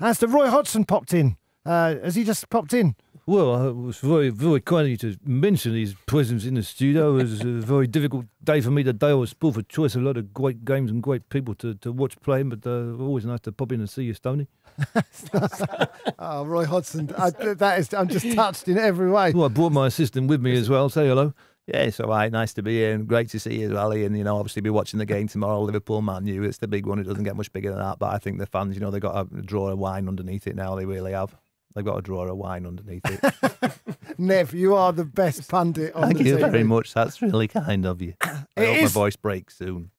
As the Roy Hodgson popped in. Uh, has he just popped in? Well, uh, it was very, very kind of you to mention his presence in the studio. It was a very difficult day for me today. I was spoiled for choice. A lot of great games and great people to, to watch playing, but uh, always nice to pop in and see you, Stoney. oh, Roy Hodgson. I, that is, I'm just touched in every way. Well, I brought my assistant with me as well. Say hello. Yeah, so all right. Nice to be here and great to see you as well, Ian. You know, obviously be watching the game tomorrow, Liverpool Man U. It's the big one. It doesn't get much bigger than that. But I think the fans, you know, they've got a drawer of wine underneath it now. They really have. They've got a drawer of wine underneath it. Nev, you are the best pundit on Thank you TV. very much. That's really kind of you. I It hope is- my voice breaks soon.